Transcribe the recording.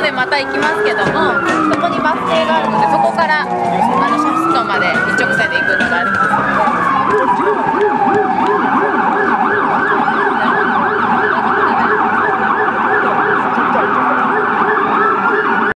後でまた行きますけどもそこにバス停があるの